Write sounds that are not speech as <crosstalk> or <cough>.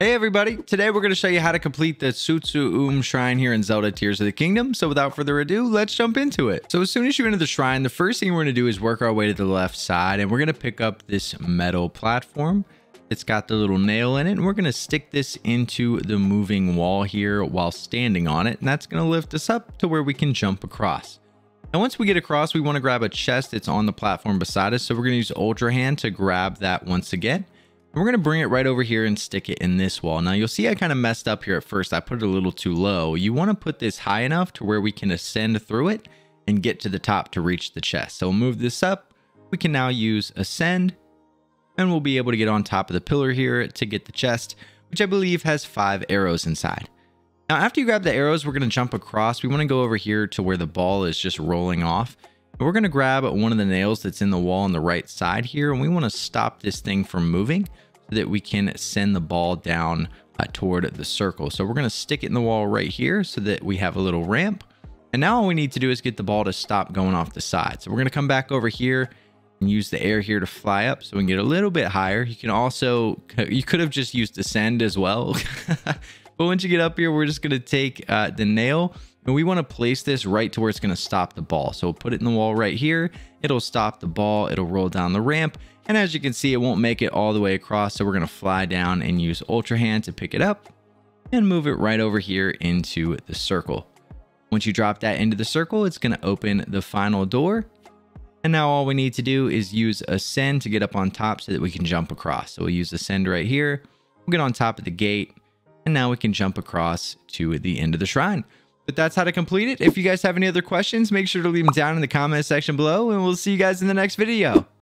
Hey everybody, today we're going to show you how to complete the Tsutsu-um shrine here in Zelda Tears of the Kingdom. So without further ado, let's jump into it. So as soon as you enter the shrine, the first thing we're going to do is work our way to the left side and we're going to pick up this metal platform. It's got the little nail in it and we're going to stick this into the moving wall here while standing on it. And that's going to lift us up to where we can jump across. Now, once we get across, we want to grab a chest that's on the platform beside us. So we're going to use Ultra Hand to grab that once again. We're going to bring it right over here and stick it in this wall. Now you'll see I kind of messed up here at first. I put it a little too low. You want to put this high enough to where we can ascend through it and get to the top to reach the chest. So we'll move this up. We can now use ascend and we'll be able to get on top of the pillar here to get the chest, which I believe has five arrows inside. Now, after you grab the arrows, we're going to jump across. We want to go over here to where the ball is just rolling off. We're going to grab one of the nails that's in the wall on the right side here, and we want to stop this thing from moving so that we can send the ball down uh, toward the circle. So we're going to stick it in the wall right here so that we have a little ramp. And now all we need to do is get the ball to stop going off the side. So we're going to come back over here and use the air here to fly up so we can get a little bit higher. You can also, <laughs> you could have just used descend as well. <laughs> but once you get up here, we're just going to take uh, the nail and we want to place this right to where it's going to stop the ball. So we'll put it in the wall right here. It'll stop the ball. It'll roll down the ramp and as you can see, it won't make it all the way across. So we're going to fly down and use Ultra Hand to pick it up and move it right over here into the circle. Once you drop that into the circle, it's going to open the final door. And now all we need to do is use Ascend to get up on top so that we can jump across. So we'll use Ascend right here. We'll get on top of the gate. And now we can jump across to the end of the shrine. But that's how to complete it. If you guys have any other questions, make sure to leave them down in the comment section below. And we'll see you guys in the next video.